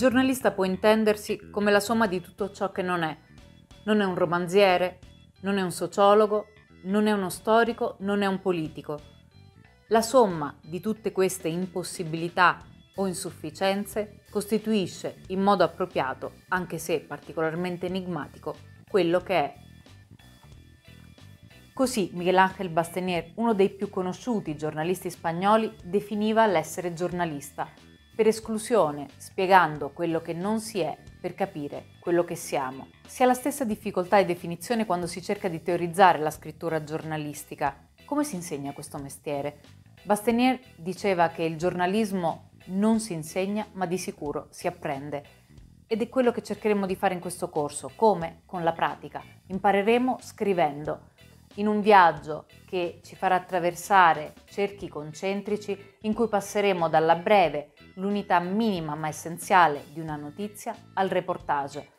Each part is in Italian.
giornalista può intendersi come la somma di tutto ciò che non è. Non è un romanziere, non è un sociologo, non è uno storico, non è un politico. La somma di tutte queste impossibilità o insufficienze costituisce in modo appropriato, anche se particolarmente enigmatico, quello che è. Così Miguel Bastenier, uno dei più conosciuti giornalisti spagnoli, definiva l'essere giornalista, per esclusione, spiegando quello che non si è per capire quello che siamo. Si ha la stessa difficoltà di definizione quando si cerca di teorizzare la scrittura giornalistica. Come si insegna questo mestiere? Bastenier diceva che il giornalismo non si insegna, ma di sicuro si apprende. Ed è quello che cercheremo di fare in questo corso. Come? Con la pratica. Impareremo scrivendo, in un viaggio che ci farà attraversare cerchi concentrici in cui passeremo dalla breve, l'unità minima ma essenziale di una notizia, al reportage,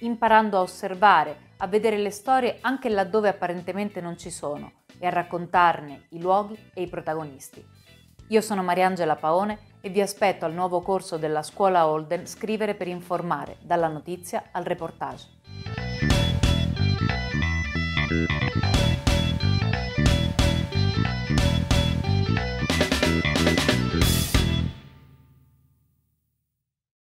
imparando a osservare, a vedere le storie anche laddove apparentemente non ci sono e a raccontarne i luoghi e i protagonisti. Io sono Mariangela Paone e vi aspetto al nuovo corso della scuola Holden Scrivere per informare, dalla notizia al reportage.